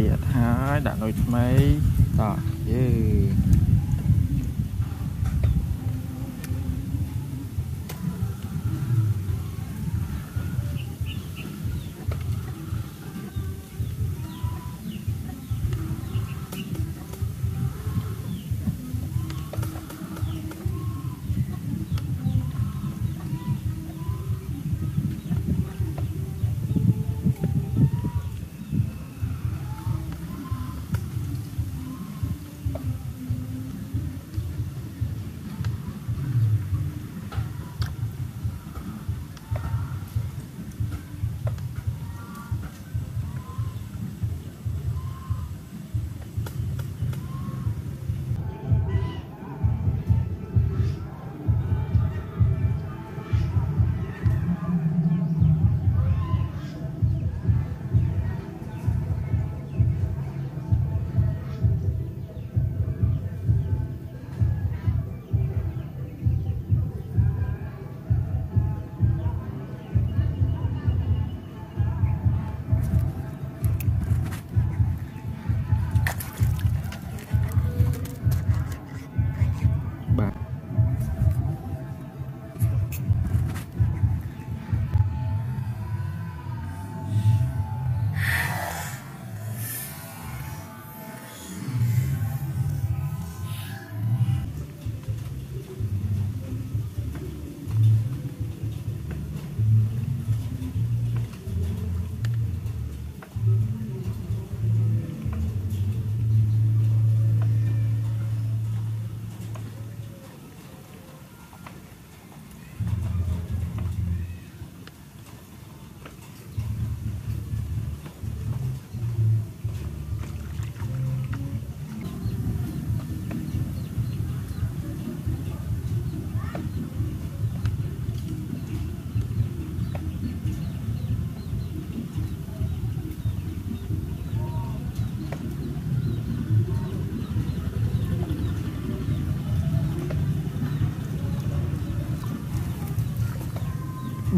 ទៀតហើយដាក់នុយថ្មីតោះយេ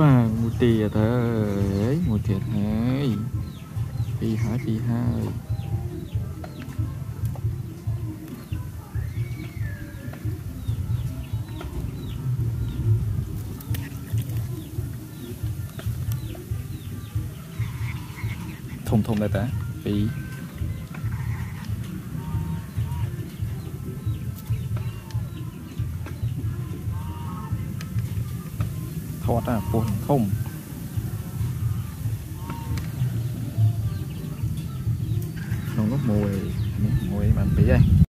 បាទមួយទៀតហើយមួយទៀតហើយពីរហើយពីរហើយធំធំដែរតាពីរ ថតអាពោះធំក្នុងនោះមួយនេះមួយបានពីរហើយ